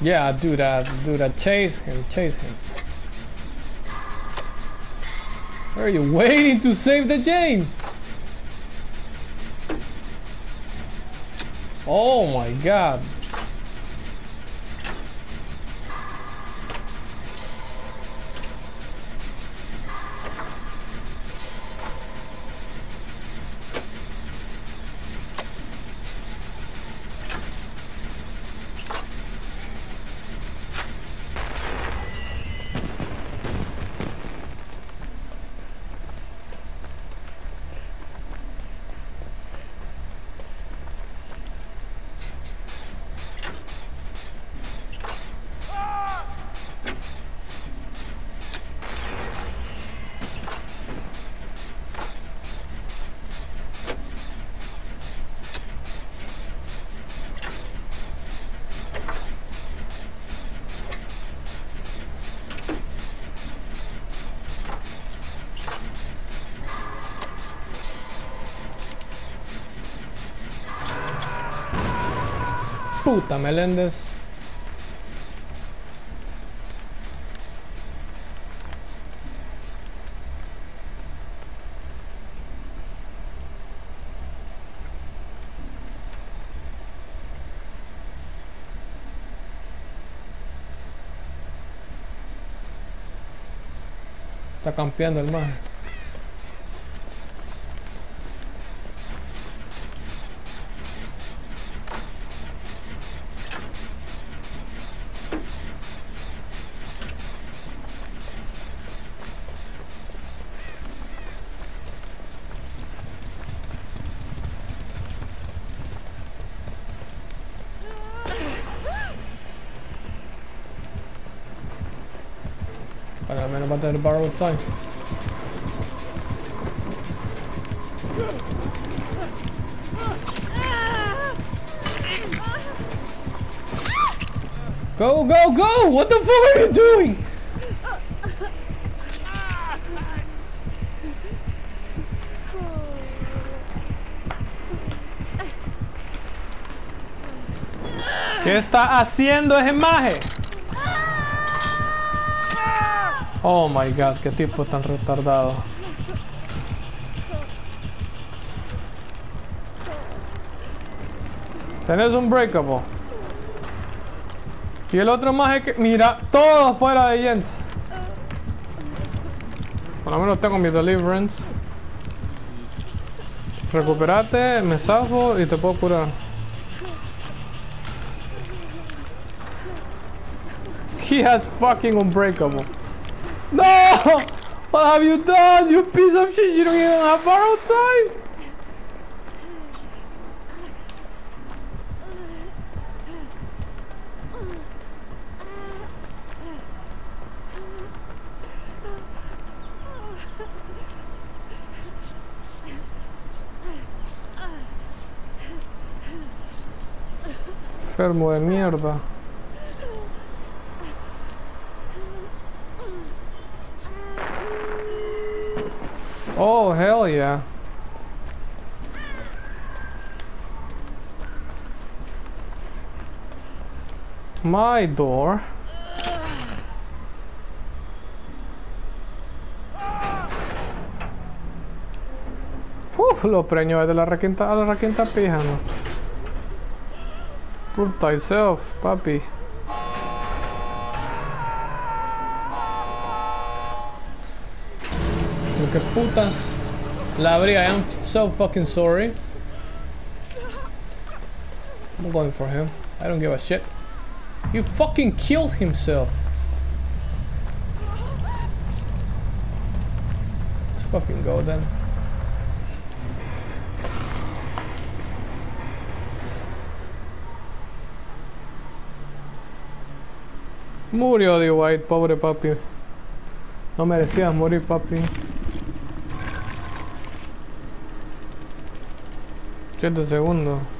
Yeah, do that, do that. Chase him, chase him. Are you waiting to save the Jane? Oh my god. Puta Meléndez. Está campeando el más. Para al menos va a borrow time. Go, go, go! What the fuck are you doing? ¿Qué está haciendo ese maje? Oh my god, qué tipo tan retardado. Tenés un breakable. Y el otro más es que. Mira, todo fuera de Jens. Por lo menos tengo mi deliverance. Recuperate, me zafo y te puedo curar. He has fucking unbreakable. No! What have you done, you piece of shit? You don't even have borrowed time! Enfermo de mierda. Oh, hell yeah. My door. Lo preñó de la requinta a la requinta pija, ¿no? Prove thyself, papi. ¿Qué puta? La I am so fucking sorry. I'm going for him. I don't give a shit. You fucking killed himself. Let's fucking go then. Murió de White, pobre papi. No merecías morir, papi. 7 segundos.